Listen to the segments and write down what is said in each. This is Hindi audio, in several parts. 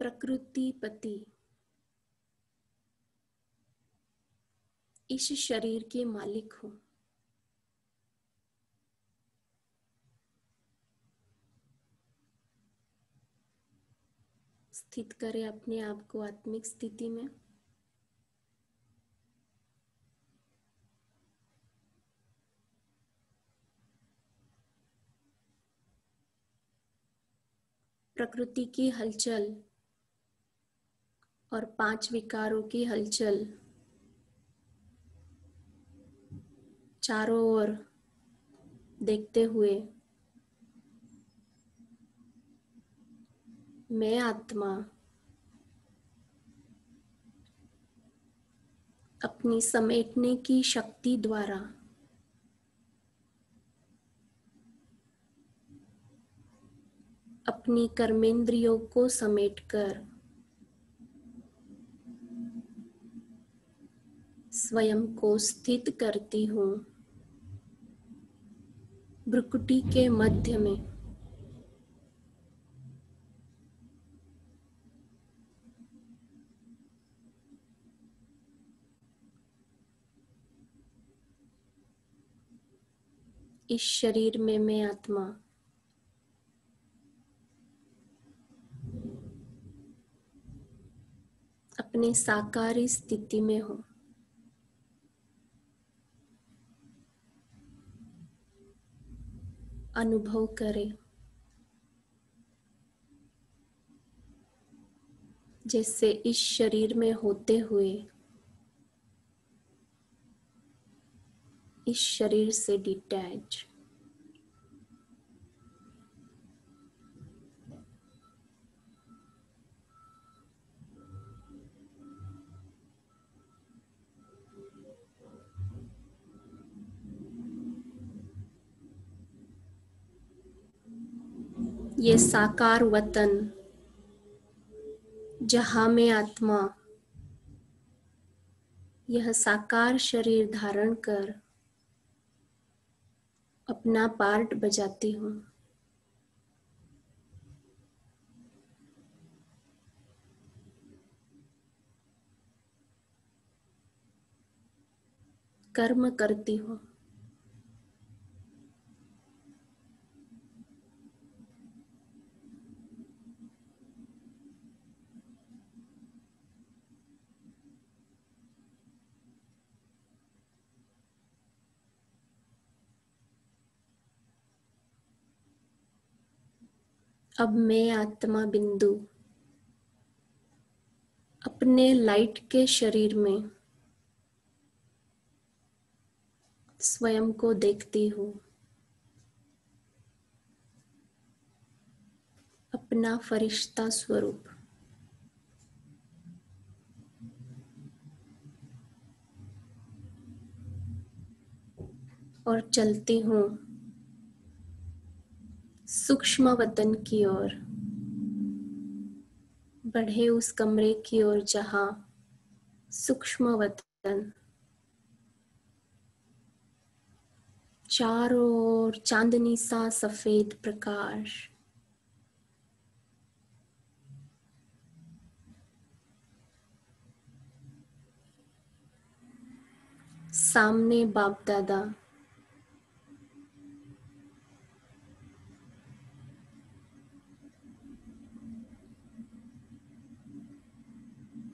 प्रकृति पति इस शरीर के मालिक हूँ। स्थित करें अपने आप को आत्मिक स्थिति में। प्रकृति की हलचल और पाँच विकारों की हलचल। चारों ओर देखते हुए, मैं आत्मा अपनी समेटने की शक्ति द्वारा अपनी कर्मेंद्रियों को समेटकर स्वयं को स्थित करती हूँ। ब्रुकुटी के मध्य में। इस शरीर में मैं आत्मा। अपने साकारी स्थिति में हूँ। अनुभव करें। जैसे इस शरीर में होते हुए इस शरीर से डिटैच ये साकार वतन, जहाँ में आत्मा। यह साकार शरीर धारण कर अपना पार्ट बजाती हूँ। कर्म करती हूँ। अब मैं आत्मा बिंदु। अपने लाइट के शरीर में स्वयं को देखती हूँ। अपना फरिश्ता स्वरूप। और चलती हूँ। सूक्ष्म वतन की ओर, बढ़े उस कमरे की ओर जहाँ सूक्ष्म वतन चारों ओर चांदनी सा सफ़ेद प्रकाश सामने बाप दादा।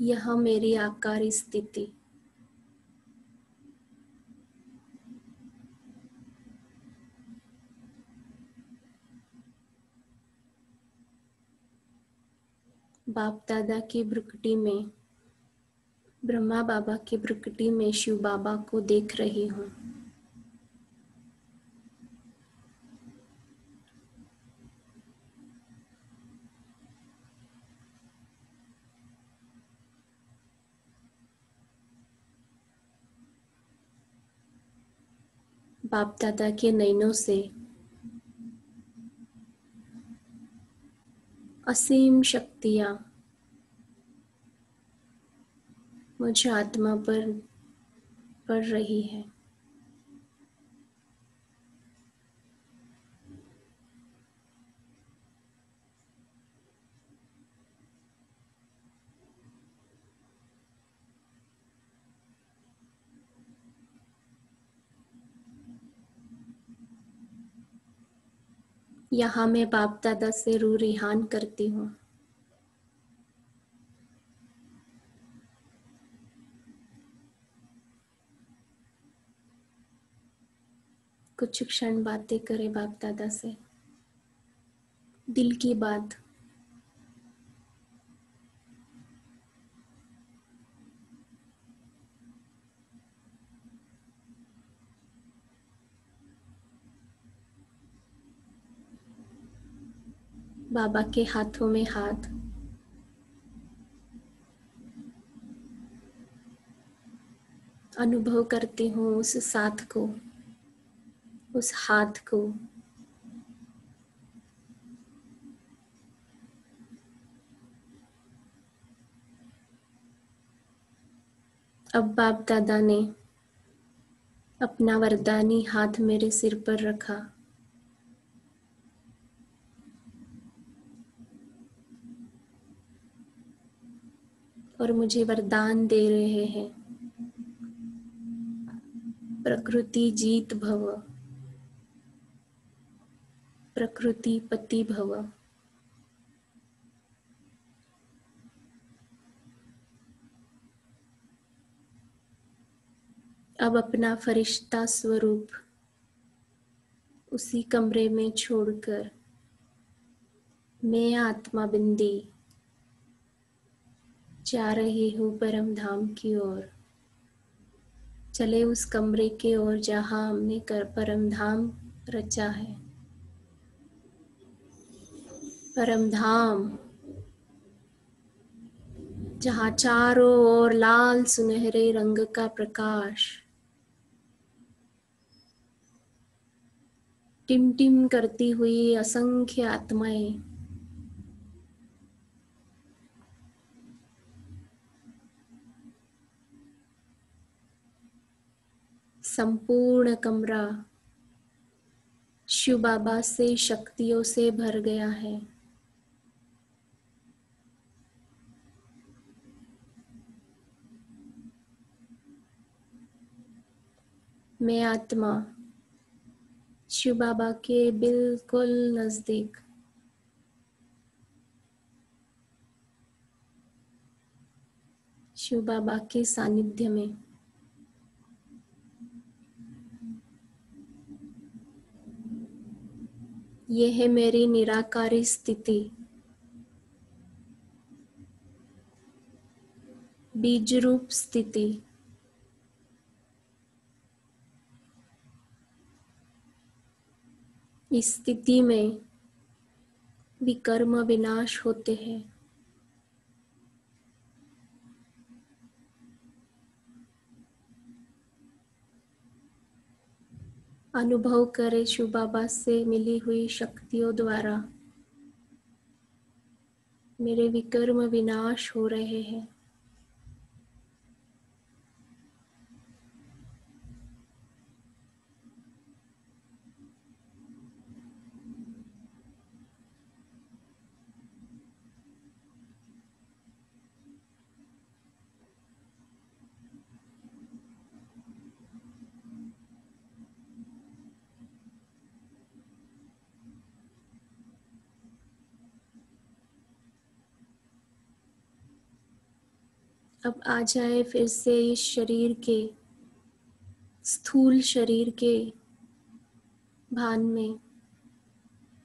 यह मेरी आकारी स्थिति। बाप दादा की ब्रुकटी में, ब्रह्मा बाबा की ब्रुकटी में शिव बाबा को देख रही हूँ। बाप दादा के नैनों से। असीम शक्तियाँ। मुझे आत्मा पर पड़ रही है। यहाँ मैं बाप दादा से रू रिहान करती हूँ। कुछ क्षण बातें करें बाप दादा से। दिल की बात। बाबा के हाथों में हाथ। अनुभव करती हूँ उस साथ को, उस हाथ को। अब बाप दादा ने अपना वरदानी हाथ मेरे सिर पर रखा। और मुझे वरदान दे रहे हैं। प्रकृति जीत भव। प्रकृति पति भव। अब अपना फरिश्ता स्वरूप उसी कमरे में छोड़कर मैं आत्मा बिंदी जा रही हूँ परम धाम की ओर। चले उस कमरे के ओर जहाँ हमने कर परम धाम रचा है। परम धाम जहाँ चारों ओर लाल सुनहरे रंग का प्रकाश टिम टिम करती हुई असंख्य आत्माएँ संपूर्ण कमरा शिव बाबा से शक्तियों से भर गया है। मैं आत्मा शिव बाबा के बिल्कुल नज़दीक। शिव बाबा के सानिध्य में ये है मेरी निराकारी स्थिति। बीज रूप स्थिति। इस स्थिति में विकर्म विनाश होते हैं। अनुभव करे शिव बाबा से मिली हुई शक्तियों द्वारा। मेरे विकर्म विनाश हो रहे हैं। अब आ जाए फिर से इस शरीर के, स्थूल शरीर के भान में,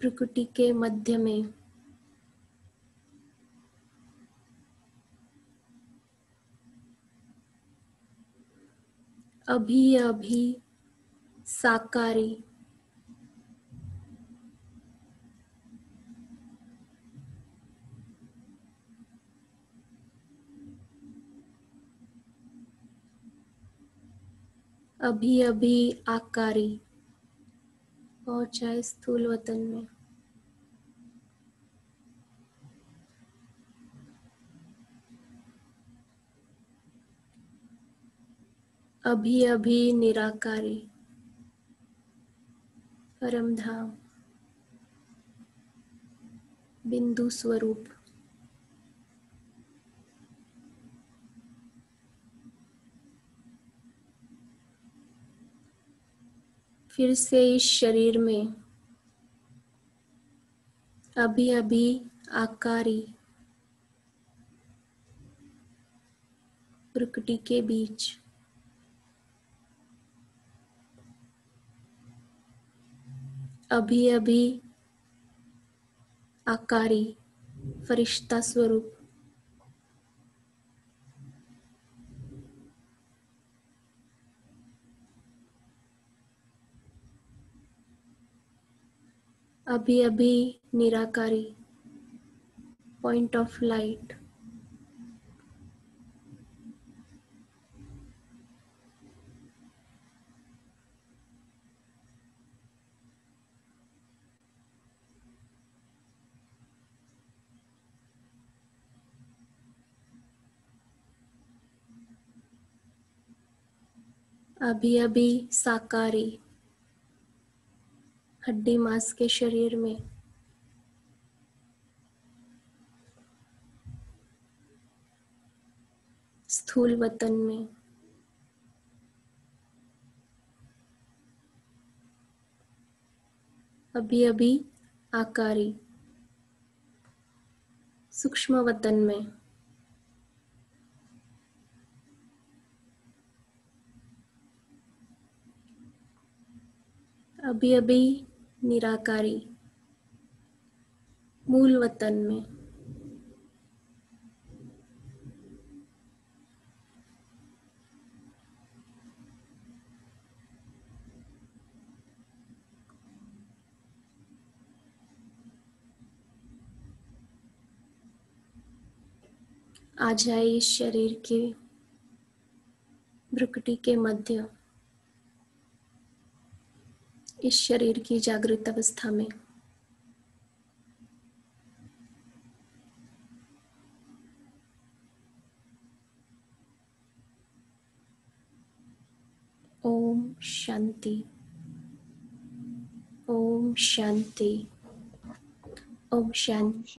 प्रकृति के मध्य में। अभी अभी साकारी अभी अभी आकारी पहुँचा स्थूल वतन में। अभी अभी निराकारी परम धाम बिंदु स्वरूप। फिर से इस शरीर में। अभी अभी आकारी प्रकृति के बीच। अभी अभी आकारी फरिश्ता स्वरूप। अभी अभी निराकारी। पॉइंट ऑफ़ लाइट अभी अभी साकारी हड्डी मांस के शरीर में। स्थूल वतन में। अभी अभी आकारी। सूक्ष्म वतन में। अभी अभी निराकारी मूल वतन में। आ जाए इस शरीर के भ्रुकटी के मध्य। इस शरीर की जागृत अवस्था में। ओम शांति। ओम शांति। ओम शांति।